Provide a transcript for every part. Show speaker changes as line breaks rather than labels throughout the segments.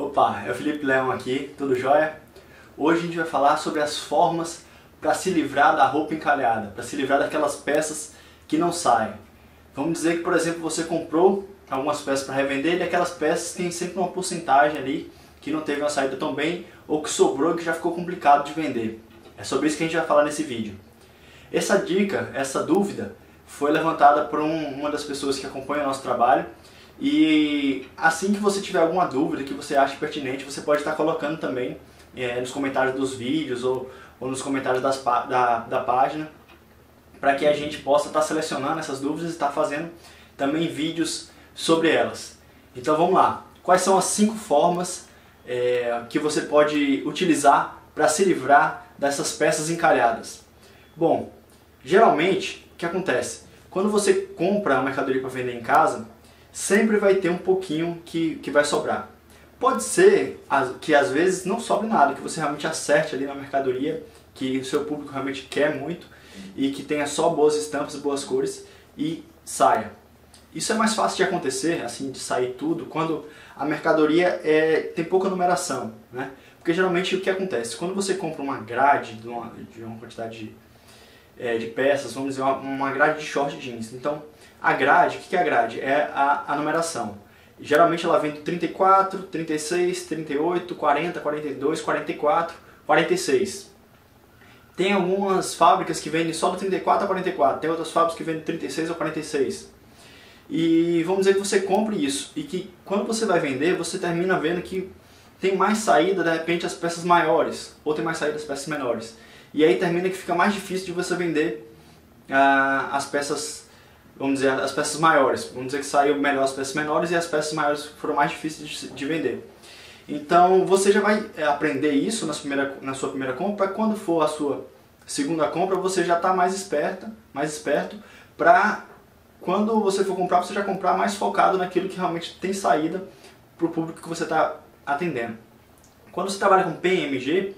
Opa, é o Felipe Leão aqui, tudo jóia? Hoje a gente vai falar sobre as formas para se livrar da roupa encalhada, para se livrar daquelas peças que não saem. Vamos dizer que, por exemplo, você comprou algumas peças para revender e aquelas peças têm sempre uma porcentagem ali que não teve uma saída tão bem ou que sobrou e que já ficou complicado de vender. É sobre isso que a gente vai falar nesse vídeo. Essa dica, essa dúvida, foi levantada por um, uma das pessoas que acompanha o nosso trabalho e assim que você tiver alguma dúvida que você acha pertinente, você pode estar colocando também é, nos comentários dos vídeos ou, ou nos comentários das, da, da página para que a gente possa estar selecionando essas dúvidas e estar fazendo também vídeos sobre elas. Então vamos lá. Quais são as cinco formas é, que você pode utilizar para se livrar dessas peças encalhadas? Bom, geralmente o que acontece? Quando você compra a mercadoria para vender em casa, sempre vai ter um pouquinho que, que vai sobrar. Pode ser que às vezes não sobre nada, que você realmente acerte ali na mercadoria, que o seu público realmente quer muito e que tenha só boas estampas, boas cores e saia. Isso é mais fácil de acontecer, assim, de sair tudo, quando a mercadoria é, tem pouca numeração, né? Porque geralmente o que acontece? Quando você compra uma grade de uma, de uma quantidade de, é, de peças, vamos dizer, uma, uma grade de short jeans. Então, a grade, o que é a grade? É a, a numeração. Geralmente ela vem do 34, 36, 38, 40, 42, 44, 46. Tem algumas fábricas que vendem só do 34 a 44, tem outras fábricas que vendem 36 a 46. E vamos dizer que você compre isso e que quando você vai vender, você termina vendo que tem mais saída de repente as peças maiores, ou tem mais saída as peças menores. E aí termina que fica mais difícil de você vender ah, as peças vamos dizer, as peças maiores. Vamos dizer que saiu melhor as peças menores e as peças maiores foram mais difíceis de, de vender. Então você já vai é, aprender isso na sua primeira, na sua primeira compra, quando for a sua segunda compra você já está mais esperta, mais esperto, para quando você for comprar, você já comprar mais focado naquilo que realmente tem saída para o público que você está atendendo. Quando você trabalha com PMG,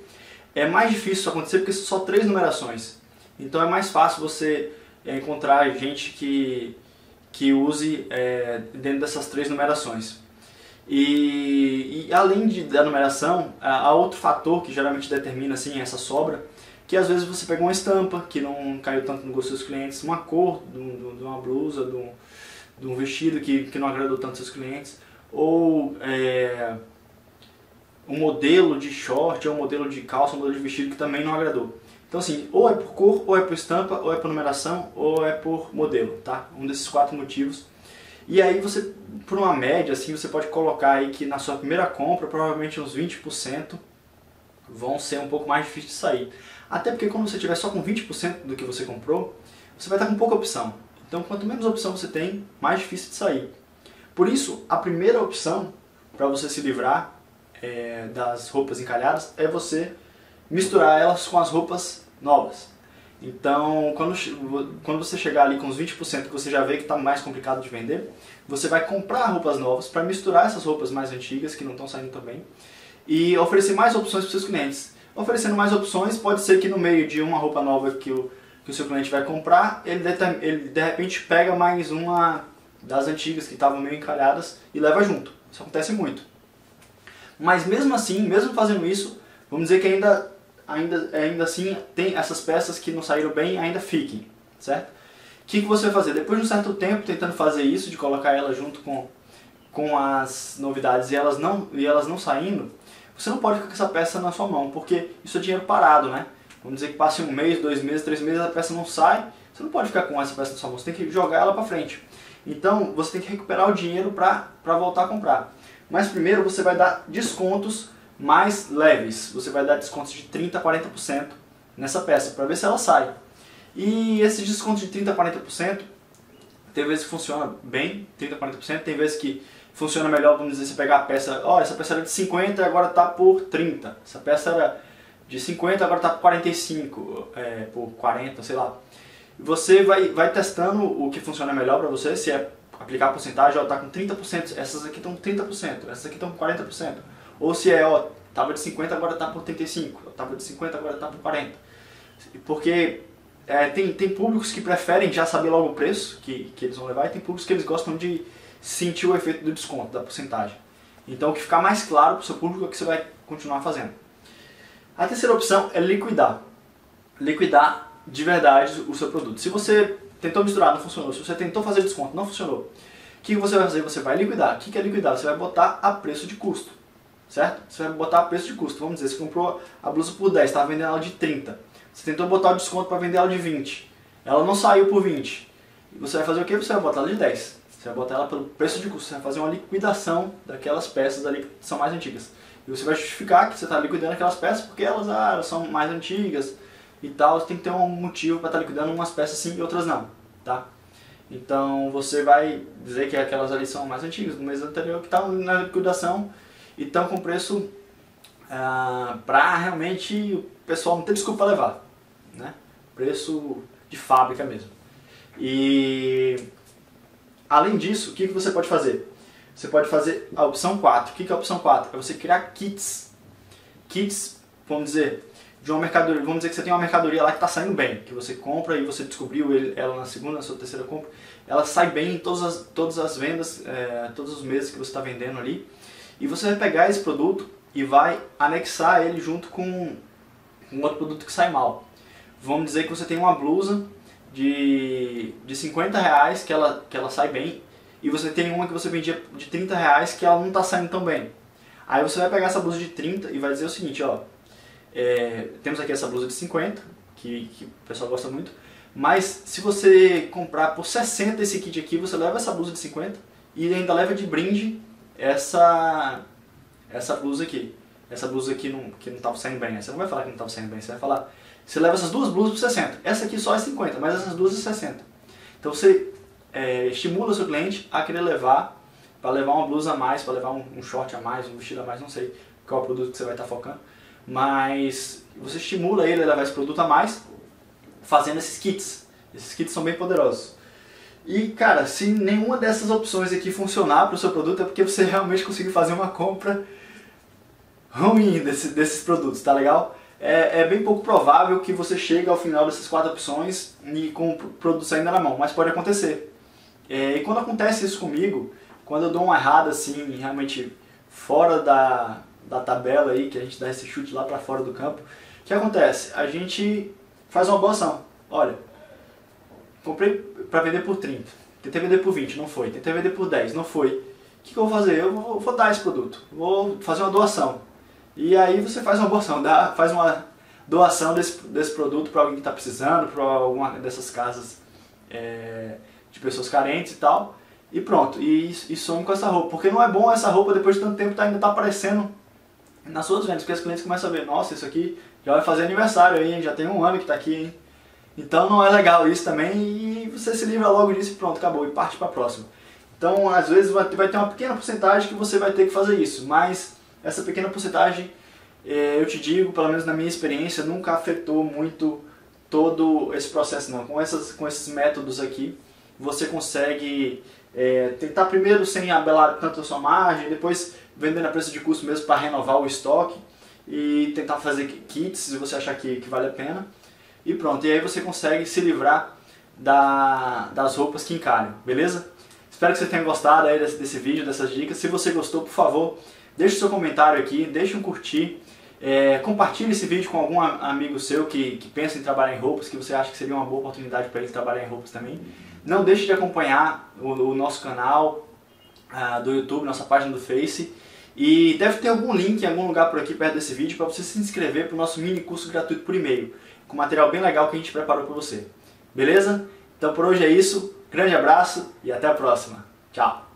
é mais difícil isso acontecer porque são só três numerações. Então é mais fácil você é encontrar gente que, que use é, dentro dessas três numerações. E, e além de, da numeração, há outro fator que geralmente determina assim, essa sobra, que às vezes você pega uma estampa que não caiu tanto no gosto dos clientes, uma cor de, de uma blusa, de um, de um vestido que, que não agradou tanto seus clientes, ou é, um modelo de short, ou um modelo de calça, um modelo de vestido que também não agradou. Então assim, ou é por cor, ou é por estampa, ou é por numeração, ou é por modelo, tá? Um desses quatro motivos. E aí você, por uma média, assim, você pode colocar aí que na sua primeira compra, provavelmente uns 20% vão ser um pouco mais difíceis de sair. Até porque quando você tiver só com 20% do que você comprou, você vai estar com pouca opção. Então quanto menos opção você tem, mais difícil de sair. Por isso, a primeira opção para você se livrar é, das roupas encalhadas é você misturar elas com as roupas novas. Então, quando, quando você chegar ali com os 20% que você já vê que está mais complicado de vender, você vai comprar roupas novas para misturar essas roupas mais antigas que não estão saindo tão bem e oferecer mais opções para seus clientes. Oferecendo mais opções, pode ser que no meio de uma roupa nova que o, que o seu cliente vai comprar, ele de, ele de repente pega mais uma das antigas que estavam meio encalhadas e leva junto. Isso acontece muito. Mas mesmo assim, mesmo fazendo isso, vamos dizer que ainda ainda, ainda assim tem essas peças que não saíram bem ainda fiquem, certo? O que, que você vai fazer? Depois de um certo tempo tentando fazer isso, de colocar ela junto com, com as novidades e elas, não, e elas não saindo, você não pode ficar com essa peça na sua mão, porque isso é dinheiro parado, né? Vamos dizer que passe um mês, dois meses, três meses, a peça não sai, você não pode ficar com essa peça na sua mão, você tem que jogar ela para frente. Então você tem que recuperar o dinheiro para voltar a comprar. Mas primeiro você vai dar descontos mais leves. Você vai dar descontos de 30% a 40% nessa peça, para ver se ela sai. E esse desconto de 30% a 40%, tem vezes que funciona bem, 30% a 40%, tem vezes que funciona melhor, vamos dizer, você pegar a peça, ó, oh, essa peça era de 50 e agora está por 30. Essa peça era de 50 agora está por 45, é, por 40, sei lá. Você vai, vai testando o que funciona melhor para você, se é aplicar a porcentagem, ó, tá com 30%, essas aqui estão com 30%, essas aqui estão com 40%. Ou se é, ó, tava de 50, agora tá por 35, tava de 50, agora tá por 40. Porque é, tem, tem públicos que preferem já saber logo o preço que, que eles vão levar e tem públicos que eles gostam de sentir o efeito do desconto, da porcentagem. Então, o que ficar mais claro para o seu público é o que você vai continuar fazendo. A terceira opção é liquidar. Liquidar de verdade o seu produto. Se você tentou misturar, não funcionou. Se você tentou fazer desconto, não funcionou. O que você vai fazer? Você vai liquidar. O que é liquidar? Você vai botar a preço de custo. Certo? Você vai botar preço de custo. Vamos dizer, você comprou a blusa por 10, estava vendendo ela de 30. Você tentou botar o desconto para vender ela de 20. Ela não saiu por 20. E você vai fazer o que? Você vai botar ela de 10. Você vai botar ela pelo preço de custo. Você vai fazer uma liquidação daquelas peças ali que são mais antigas. E você vai justificar que você está liquidando aquelas peças porque elas, ah, são mais antigas e tal. Você tem que ter um motivo para estar tá liquidando umas peças sim e outras não. Tá? Então você vai dizer que aquelas ali são mais antigas, do mês anterior, que estão na liquidação e estão com preço ah, para realmente o pessoal não ter desculpa para levar. Né? Preço de fábrica mesmo. E além disso, o que, que você pode fazer? Você pode fazer a opção 4. O que, que é a opção 4? É você criar kits. Kits, vamos dizer, de uma mercadoria. Vamos dizer que você tem uma mercadoria lá que está saindo bem, que você compra e você descobriu ela na segunda, na sua terceira compra. Ela sai bem em todas as, todas as vendas, é, todos os meses que você está vendendo ali. E você vai pegar esse produto e vai anexar ele junto com um outro produto que sai mal. Vamos dizer que você tem uma blusa de, de 50 reais que ela, que ela sai bem e você tem uma que você vendia de 30 reais que ela não está saindo tão bem. Aí você vai pegar essa blusa de 30 e vai dizer o seguinte, ó, é, temos aqui essa blusa de 50, que, que o pessoal gosta muito, mas se você comprar por 60 esse kit aqui, você leva essa blusa de 50 e ainda leva de brinde essa, essa blusa aqui. Essa blusa aqui não, que não estava saindo bem. Né? Você não vai falar que não estava saindo bem, você vai falar, você leva essas duas blusas por 60. Essa aqui só é 50, mas essas duas é 60. Então você é, estimula o seu cliente a querer levar, para levar uma blusa a mais, para levar um, um, short a mais, um vestido a mais, não sei qual é produto que você vai estar tá focando. Mas você estimula ele a levar esse produto a mais, fazendo esses kits. Esses kits são bem poderosos. E cara, se nenhuma dessas opções aqui funcionar para o seu produto é porque você realmente conseguiu fazer uma compra ruim desse, desses produtos, tá legal? É, é, bem pouco provável que você chegue ao final dessas quatro opções e com produtos ainda na mão, mas pode acontecer. É, e quando acontece isso comigo, quando eu dou uma errada assim, realmente fora da, da tabela aí, que a gente dá esse chute lá para fora do campo, o que acontece? A gente faz uma boa ação. Olha, comprei para vender por 30, tentei vender por 20, não foi. Tentei vender por 10, não foi. O que, que eu vou fazer? Eu vou, vou, dar esse produto, vou fazer uma doação. E aí você faz uma boa ação, dá, faz uma doação desse, desse produto para alguém que está precisando, para alguma dessas casas é, de pessoas carentes e tal. E pronto, e, e some com essa roupa. Porque não é bom essa roupa depois de tanto tempo tá, ainda tá aparecendo nas suas vendas, porque os clientes começam a ver, nossa, isso aqui já vai fazer aniversário aí, já tem um ano que está aqui, hein? Então não é legal isso também e você se livra logo disso e pronto, acabou, e parte para a próxima. Então às vezes vai ter uma pequena porcentagem que você vai ter que fazer isso, mas essa pequena porcentagem, é, eu te digo, pelo menos na minha experiência, nunca afetou muito todo esse processo não. Com, essas, com esses métodos aqui, você consegue é, tentar primeiro sem abelar tanto a sua margem, depois vendendo a preço de custo mesmo para renovar o estoque e tentar fazer kits se você achar que, que vale a pena. E pronto, e aí você consegue se livrar da, das roupas que encalham, beleza? Espero que você tenha gostado aí desse, desse vídeo, dessas dicas. Se você gostou, por favor, deixe seu comentário aqui, deixe um curtir. É, compartilhe esse vídeo com algum amigo seu que, que pensa em trabalhar em roupas, que você acha que seria uma boa oportunidade para ele trabalhar em roupas também. Não deixe de acompanhar o, o nosso canal uh, do YouTube, nossa página do Face. E deve ter algum link em algum lugar por aqui perto desse vídeo para você se inscrever para o nosso mini curso gratuito por e-mail, com material bem legal que a gente preparou para você. Beleza? Então por hoje é isso, grande abraço e até a próxima. Tchau!